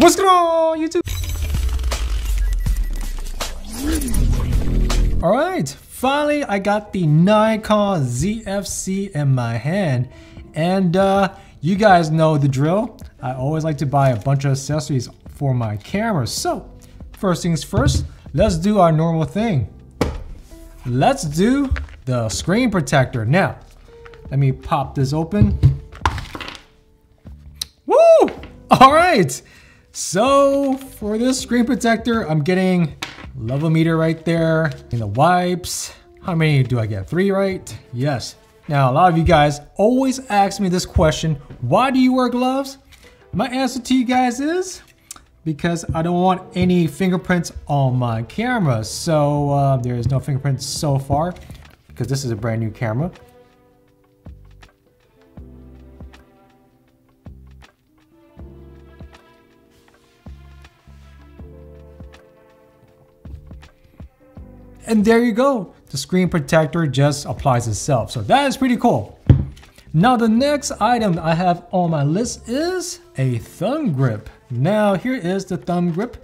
What's going on, YouTube? All right, finally I got the Nikon ZFC in my hand. And uh, you guys know the drill. I always like to buy a bunch of accessories for my camera. So, first things first, let's do our normal thing. Let's do the screen protector. Now, let me pop this open. Woo! All right. So for this screen protector, I'm getting level meter right there in the wipes. How many do I get? Three, right? Yes. Now, a lot of you guys always ask me this question, why do you wear gloves? My answer to you guys is because I don't want any fingerprints on my camera. So uh, there is no fingerprints so far because this is a brand new camera. And there you go. The screen protector just applies itself. So that is pretty cool. Now the next item I have on my list is a thumb grip. Now here is the thumb grip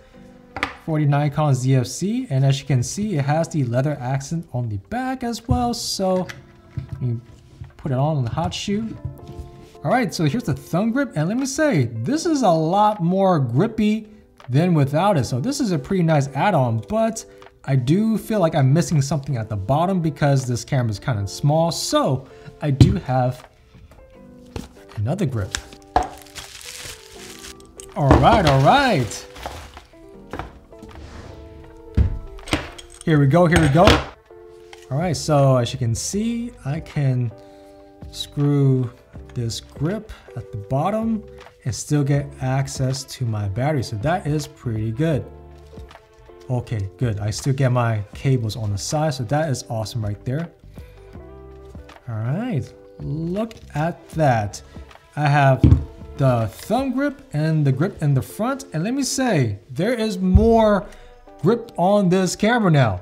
for the Nikon ZFC and as you can see it has the leather accent on the back as well so you put it on the hot shoe. Alright so here's the thumb grip and let me say this is a lot more grippy than without it so this is a pretty nice add-on but I do feel like I'm missing something at the bottom because this camera is kind of small so I do have another grip. All right, all right. Here we go, here we go. All right, so as you can see, I can screw this grip at the bottom and still get access to my battery. So that is pretty good. Okay, good. I still get my cables on the side, so that is awesome right there. All right, look at that. I have the thumb grip and the grip in the front. And let me say, there is more grip on this camera now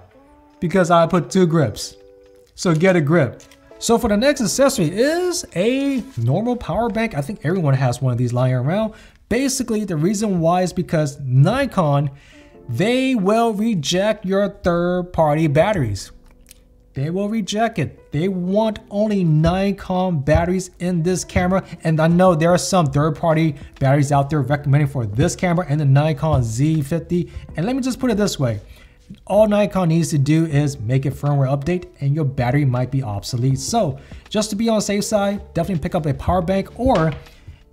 because I put two grips. So get a grip. So for the next accessory is a normal power bank. I think everyone has one of these lying around. Basically, the reason why is because Nikon, they will reject your third party batteries they will reject it. They want only Nikon batteries in this camera. And I know there are some third-party batteries out there recommending for this camera and the Nikon Z50. And let me just put it this way. All Nikon needs to do is make a firmware update and your battery might be obsolete. So just to be on the safe side, definitely pick up a power bank or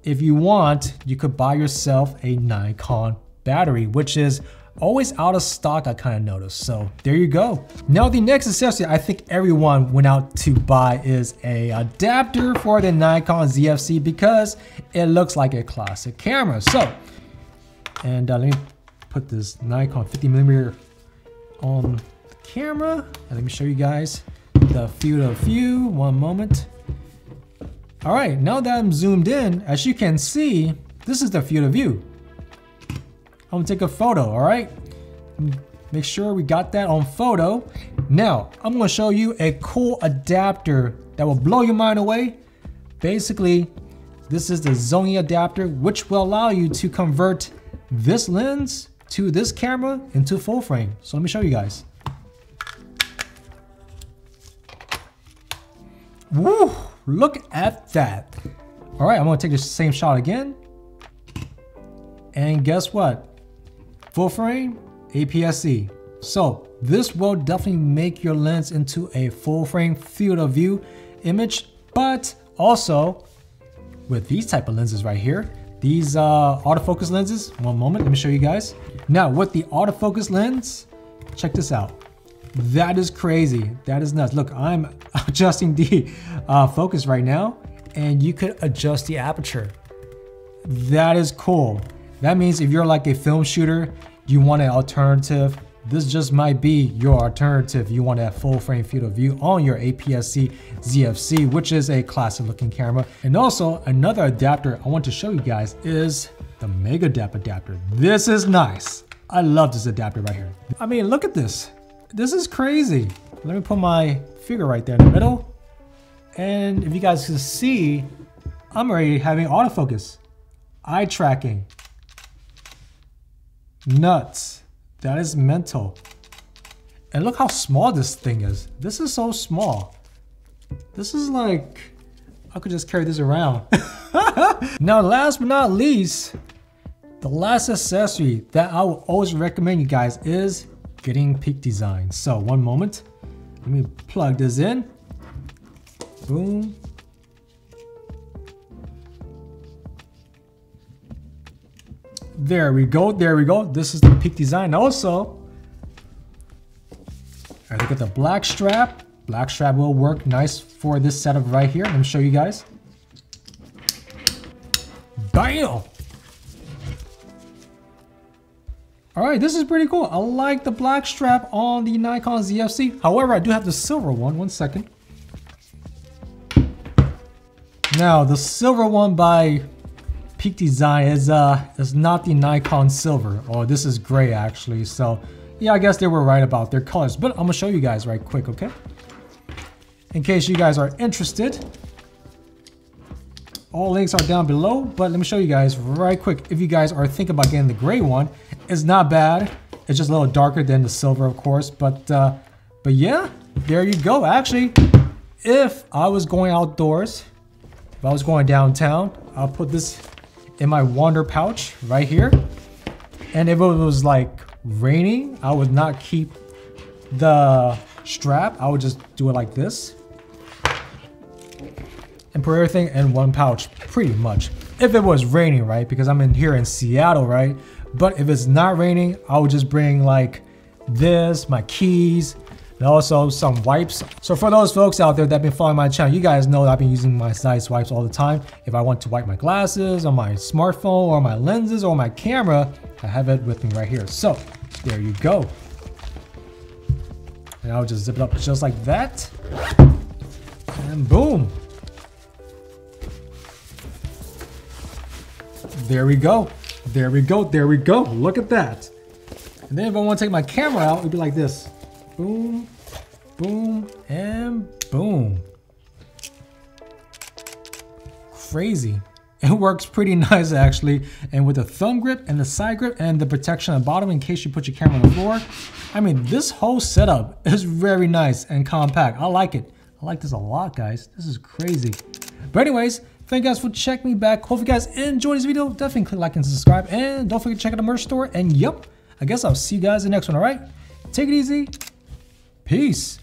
if you want, you could buy yourself a Nikon battery, which is always out of stock I kind of noticed. So there you go. Now the next accessory I think everyone went out to buy is a adapter for the Nikon ZFC because it looks like a classic camera. So, and uh, let me put this Nikon 50 millimeter on the camera. And let me show you guys the field of view, one moment. All right, now that I'm zoomed in, as you can see, this is the field of view. I'm gonna take a photo, all right? Make sure we got that on photo. Now, I'm gonna show you a cool adapter that will blow your mind away. Basically, this is the Zhong Yi adapter, which will allow you to convert this lens to this camera into full frame. So let me show you guys. Woo, look at that. All right, I'm gonna take the same shot again. And guess what? Full frame, APS-C. So this will definitely make your lens into a full frame field of view image, but also with these type of lenses right here, these uh, autofocus lenses, one moment, let me show you guys. Now with the autofocus lens, check this out. That is crazy, that is nuts. Look, I'm adjusting the uh, focus right now and you could adjust the aperture. That is cool. That means if you're like a film shooter, you want an alternative, this just might be your alternative. You want that full frame field of view on your APS-C ZFC, which is a classic looking camera. And also another adapter I want to show you guys is the Megadap adapter. This is nice. I love this adapter right here. I mean, look at this. This is crazy. Let me put my figure right there in the middle. And if you guys can see, I'm already having autofocus, eye tracking, Nuts. That is mental. And look how small this thing is. This is so small. This is like, I could just carry this around. now last but not least, the last accessory that I will always recommend you guys is getting Peak Design. So one moment, let me plug this in. Boom. There we go, there we go. This is the Peak Design also. I look at the black strap. Black strap will work nice for this setup right here. Let me show you guys. Bam! All right, this is pretty cool. I like the black strap on the Nikon ZFC. However, I do have the silver one. One second. Now, the silver one by Peak Design is uh is not the Nikon silver. Oh, this is gray actually. So, yeah, I guess they were right about their colors. But I'm gonna show you guys right quick, okay? In case you guys are interested. All links are down below, but let me show you guys right quick. If you guys are thinking about getting the gray one, it's not bad. It's just a little darker than the silver, of course, but uh, but yeah, there you go. Actually, if I was going outdoors, if I was going downtown, I'll put this in my wander pouch right here. And if it was like raining, I would not keep the strap. I would just do it like this and put everything in one pouch, pretty much. If it was raining, right? Because I'm in here in Seattle, right? But if it's not raining, I would just bring like this, my keys, and also some wipes. So for those folks out there that have been following my channel, you guys know that I've been using my Zeiss wipes all the time. If I want to wipe my glasses or my smartphone or my lenses or my camera, I have it with me right here. So there you go. And I'll just zip it up just like that. And boom. There we go. There we go. There we go. Look at that. And then if I want to take my camera out, it'd be like this. Boom, boom, and boom. Crazy. It works pretty nice actually. And with the thumb grip and the side grip and the protection on the bottom in case you put your camera on the floor. I mean, this whole setup is very nice and compact. I like it. I like this a lot, guys. This is crazy. But anyways, Thank you guys for checking me back. Hope you guys enjoyed this video. Definitely click like and subscribe. And don't forget to check out the merch store. And yep, I guess I'll see you guys in the next one, all right? Take it easy. Peace.